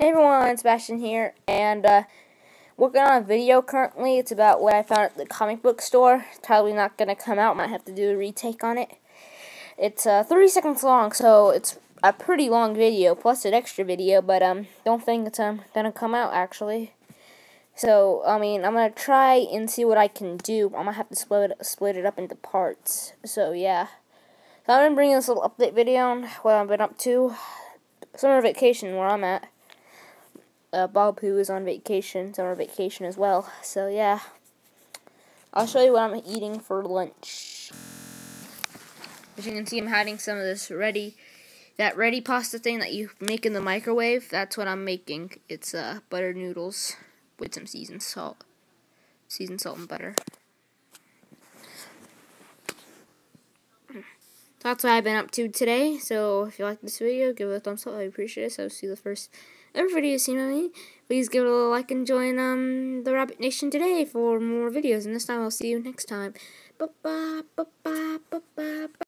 Hey everyone, Sebastian here, and uh, working on a video currently. It's about what I found at the comic book store. It's probably not going to come out. Might have to do a retake on it. It's uh, 30 seconds long, so it's a pretty long video, plus an extra video, but um, don't think it's um, going to come out, actually. So, I mean, I'm going to try and see what I can do. I'm going to have to split it, split it up into parts. So, yeah. So, I'm going to bring this little update video on what I've been up to. Summer vacation, where I'm at uh, Bob who is on vacation, summer vacation as well. So yeah, I'll show you what I'm eating for lunch. As you can see, I'm hiding some of this ready, that ready pasta thing that you make in the microwave. That's what I'm making. It's uh, butter noodles with some seasoned salt, seasoned salt and butter. That's what I've been up to today. So if you like this video, give it a thumbs up. I appreciate it. So see the first every video you've seen of me. Please give it a like and join um the Rabbit Nation today for more videos. And this time I'll see you next time. Bye bye bye bye.